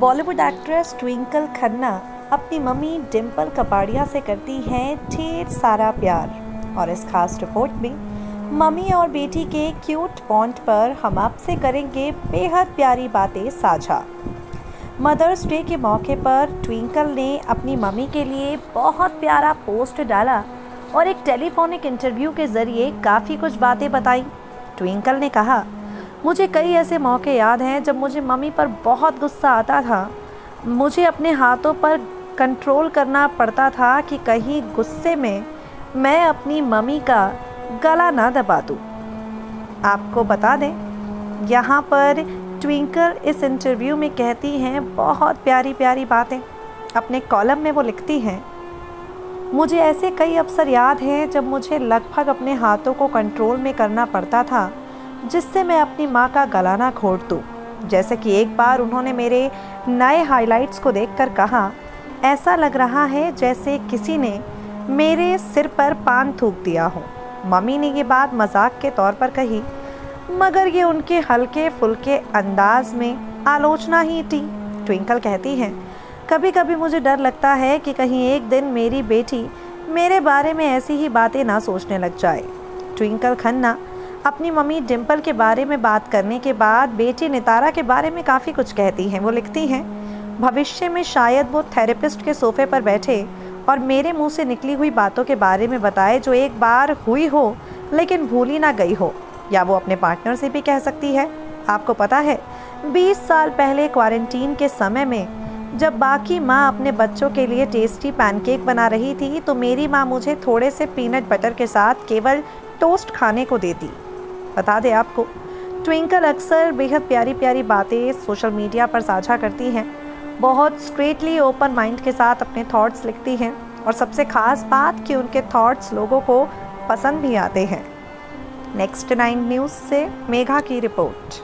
Bollywood actress Twinkle Khanna अपनी mummy Dimple Kapadia से करती हैं ढेर सारा प्यार। और इस खास रिपोर्ट में, मम्मी और बेटी के क्यूट पॉइंट पर हम आपसे करेंगे बेहद प्यारी बातें साझा। मदर्स डे के मौके पर ट्विंकल ने अपनी मम्मी के लिए बहुत प्यारा पोस्ट डाला और एक टेलीफोनिक इंटरव्यू के ज़रिए काफ़ी कुछ बातें बताई। ट्विंकल ने कहा मुझे कई ऐसे मौके याद हैं जब मुझे मम्मी पर बहुत गुस्सा आता था। मुझे अपने हाथों पर कंट्रोल करना पड़ता था कि कहीं गुस्से में मैं अपनी मम्मी का गला ना दबा दूँ। आपको बता दें, यहाँ पर ट्विंकल इस इंटरव्यू में कहती हैं बहुत प्यारी प्यारी बातें। अपने कॉलम में वो लिखती हैं, मुझे ऐसे कई अवसर याद हैं जब मुझे लगभग अपने हाथों को कंट्रोल में करना पड़ता था जिससे मैं अपनी माँ का गला ना घोट दूँ। जैसे कि एक बार उन्होंने मेरे नए हाइलाइट्स को देखकर कहा, ऐसा लग रहा है जैसे किसी ने मेरे सिर पर पान थूक दिया हो। मम्मी ने ये बात मज़ाक के तौर पर कही, मगर ये उनके हल्के फुल्के अंदाज में आलोचना ही थी। ट्विंकल कहती हैं कभी कभी मुझे डर लगता है कि कहीं एक दिन मेरी बेटी मेरे बारे में ऐसी ही बातें ना सोचने लग जाए। ट्विंकल खन्ना अपनी मम्मी डिम्पल के बारे में बात करने के बाद बेटी नितारा के बारे में काफ़ी कुछ कहती हैं। वो लिखती हैं, भविष्य में शायद वो थेरेपिस्ट के सोफे पर बैठे और मेरे मुँह से निकली हुई बातों के बारे में बताए जो एक बार हुई हो, लेकिन भूली ना गई हो। या वो अपने पार्टनर से भी कह सकती है। आपको पता है 20 साल पहले क्वारंटीन के समय में जब बाकी माँ अपने बच्चों के लिए टेस्टी पैनकेक बना रही थी तो मेरी माँ मुझे थोड़े से पीनट बटर के साथ केवल टोस्ट खाने को देती। बता दें आपको। ट्विंकल अक्सर बेहद प्यारी प्यारी बातें सोशल मीडिया पर साझा करती हैं। बहुत स्ट्रेटली ओपन माइंड के साथ अपने थॉट्स लिखती हैं और सबसे ख़ास बात कि उनके थॉट्स लोगों को पसंद भी आते हैं। नेक्स्ट नाइन न्यूज़ से मेघा की रिपोर्ट।